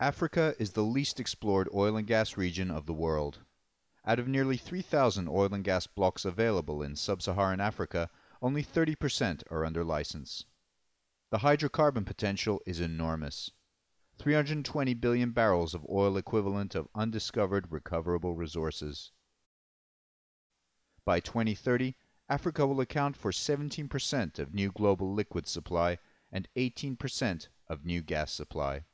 Africa is the least explored oil and gas region of the world. Out of nearly 3,000 oil and gas blocks available in sub-Saharan Africa, only 30% are under license. The hydrocarbon potential is enormous. 320 billion barrels of oil equivalent of undiscovered recoverable resources. By 2030, Africa will account for 17% of new global liquid supply and 18% of new gas supply.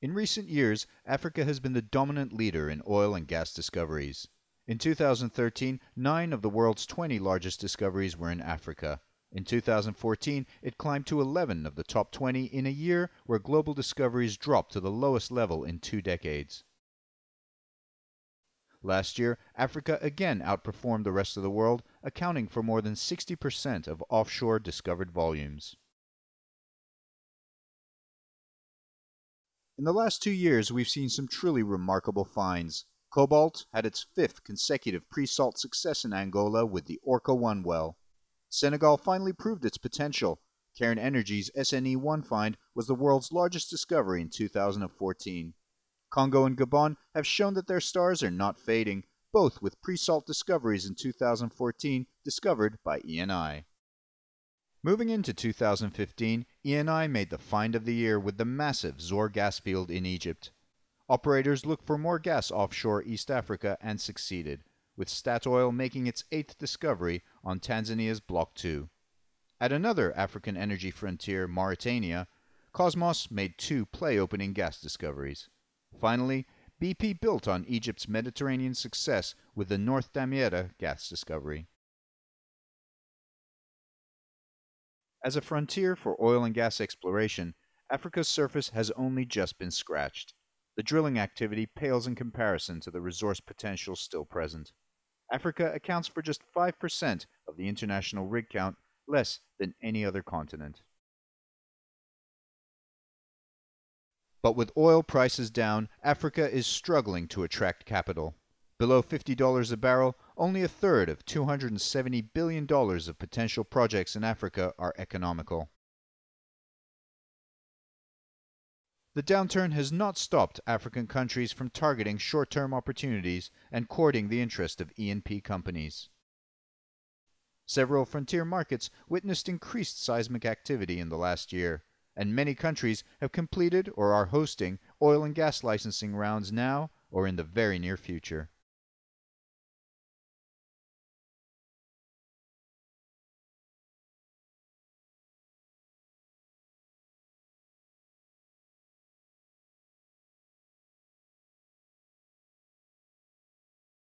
In recent years, Africa has been the dominant leader in oil and gas discoveries. In 2013, nine of the world's 20 largest discoveries were in Africa. In 2014, it climbed to 11 of the top 20 in a year where global discoveries dropped to the lowest level in two decades. Last year, Africa again outperformed the rest of the world, accounting for more than 60% of offshore discovered volumes. In the last two years, we've seen some truly remarkable finds. Cobalt had its fifth consecutive pre-salt success in Angola with the Orca 1 well. Senegal finally proved its potential. Cairn Energy's SNE-1 find was the world's largest discovery in 2014. Congo and Gabon have shown that their stars are not fading, both with pre-salt discoveries in 2014 discovered by ENI. Moving into 2015, ENI made the find of the year with the massive Zohr gas field in Egypt. Operators looked for more gas offshore East Africa and succeeded, with Statoil making its eighth discovery on Tanzania's Block 2. At another African energy frontier, Mauritania, Kosmos made two play-opening gas discoveries. Finally, BP built on Egypt's Mediterranean success with the North Damietta gas discovery. As a frontier for oil and gas exploration, Africa's surface has only just been scratched. The drilling activity pales in comparison to the resource potential still present. Africa accounts for just 5% of the international rig count, less than any other continent. But with oil prices down, Africa is struggling to attract capital. Below $50 a barrel, only a third of $270 billion of potential projects in Africa are economical. The downturn has not stopped African countries from targeting short-term opportunities and courting the interest of E&P companies. Several frontier markets witnessed increased seismic activity in the last year, and many countries have completed or are hosting oil and gas licensing rounds now or in the very near future.